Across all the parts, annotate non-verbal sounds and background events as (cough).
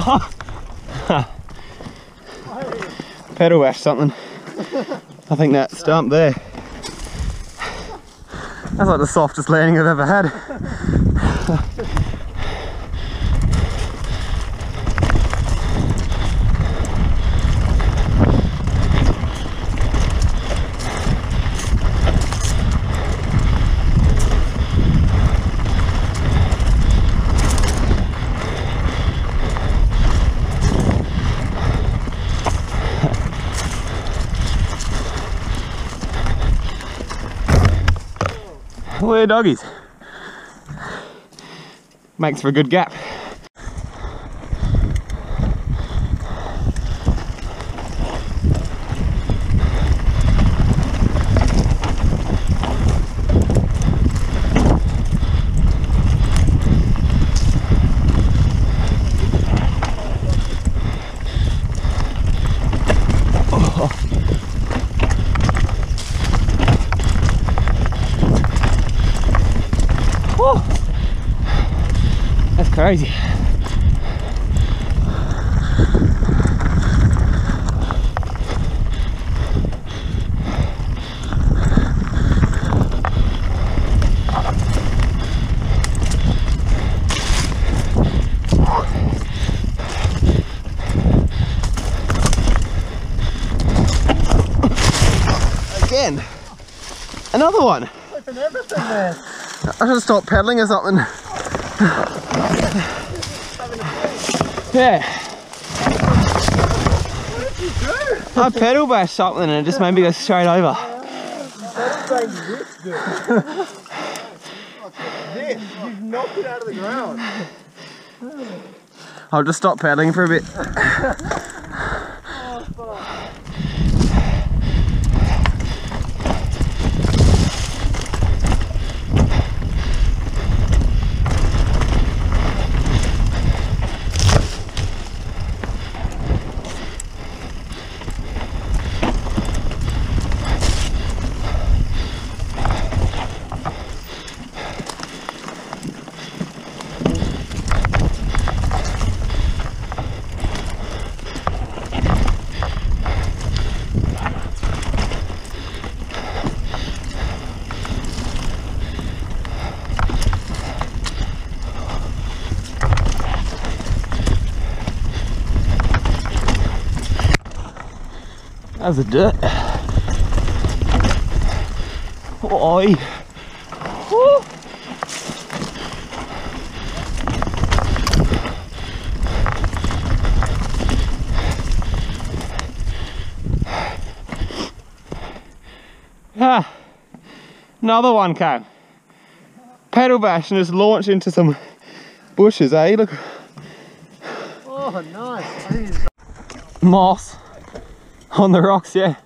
(laughs) Pedal bash something. I think that stump there. That's like the softest landing I've ever had. Where doggies? Makes for a good gap. Crazy. Again, another one. Flipping everything there. I should stop pedaling or something. Yeah. I pedal by something and it just made me go straight over. I'll just stop pedaling for a bit. That was a dirt. Oi. Woo. Ah, another one came. Pedal bash and just launched into some bushes, eh? Look, Oh, nice. I think it's moss on the rocks, yeah.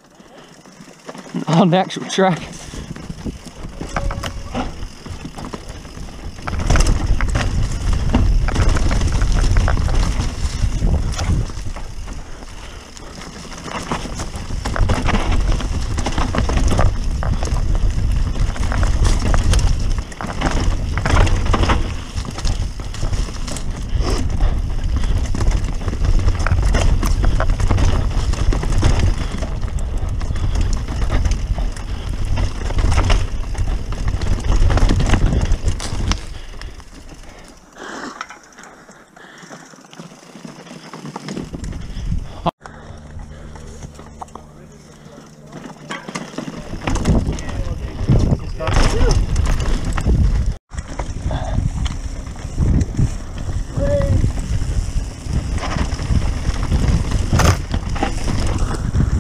On the actual track.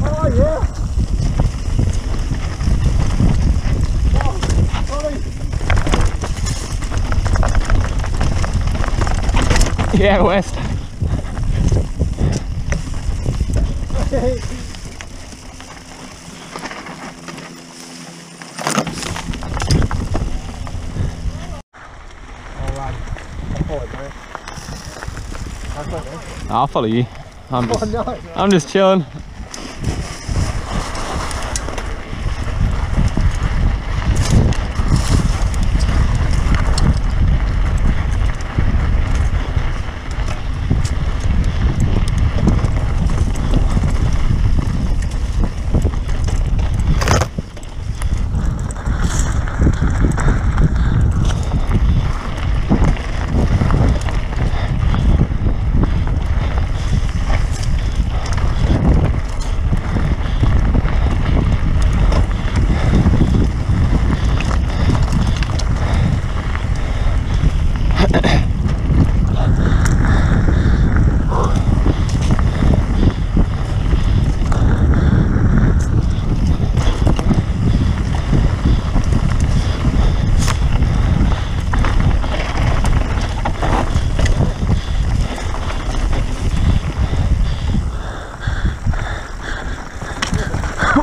Oh, yeah. Oh, Ollie. Yeah, West. I'll, follow you. That's not me. I'll follow you. I'm Oh, just, no. I'm just chilling.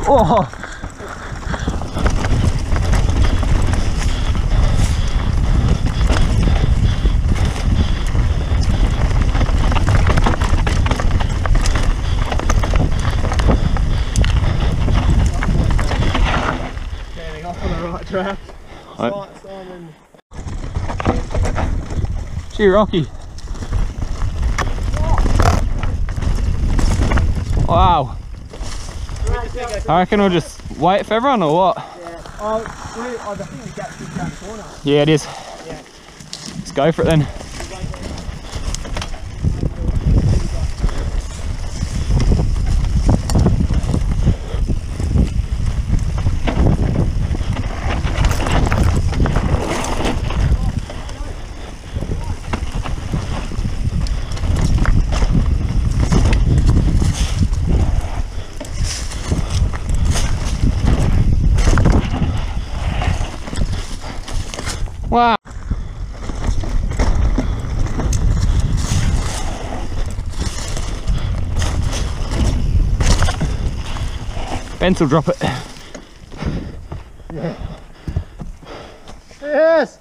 Oh. Off on the right track. Right. Rocky. Wow. I reckon we'll just wait for everyone or what? Oh, we, oh, I think the gap's just down the corner. Yeah, it is. Yeah. Let's go for it then. Wow. Bent will drop it. Yes!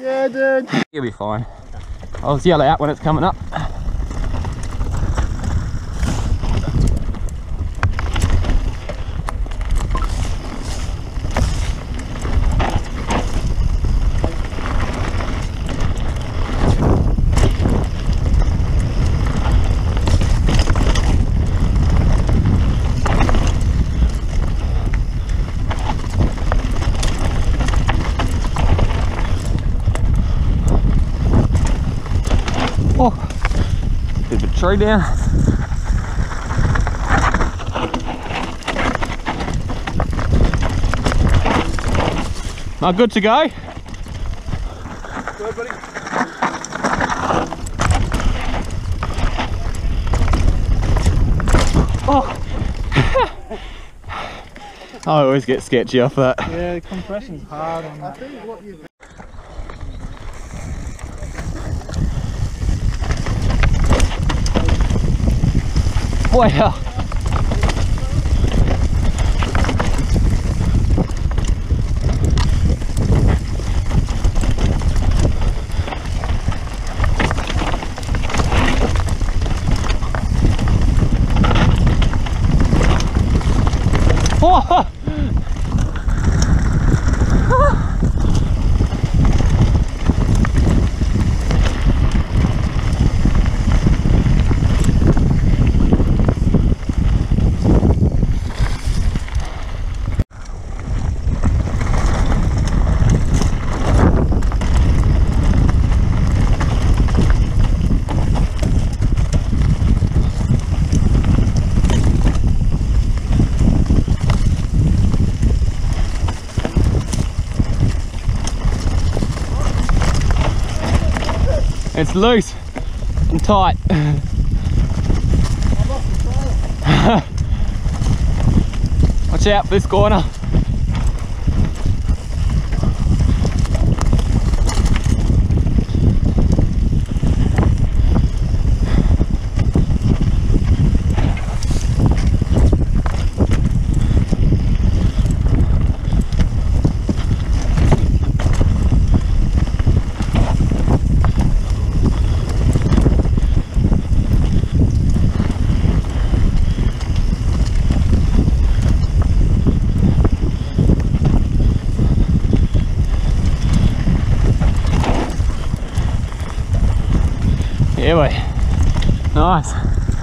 Yeah, dude. You'll be fine. I'll yell it out when it's coming up. Oh, tree down. Not good to go. Good, buddy. Oh. (laughs) I always get sketchy off that. Yeah, the compression's hard on that. I think It's loose and tight. (laughs) Watch out for this corner. Yeah, boy.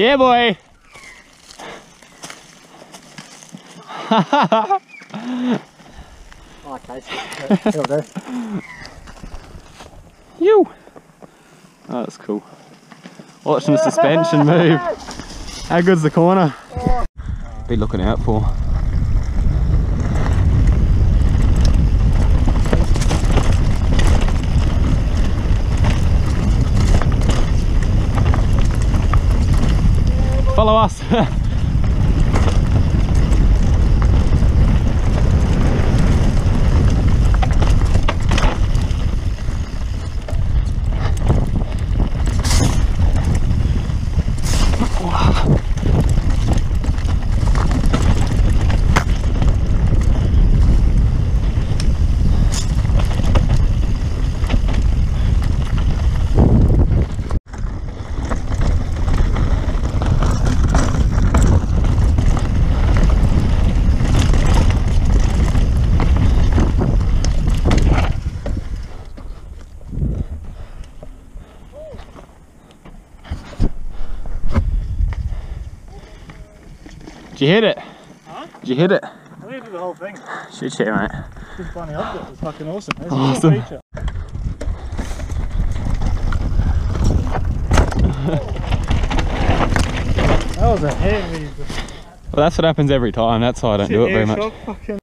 Yeah, boy. Okay, so, it'll do. You. Oh, that's cool. Watching the suspension move. How good's the corner? Be looking out for. Follow us. Did you hit it? Huh? Did you hit it? I think did the whole thing. Shit, shit, mate. Bunny object was fucking awesome. It's Awesome. a feature. (laughs) that was a heavy Well, that's what happens every time. That's why I don't do it very much. fucking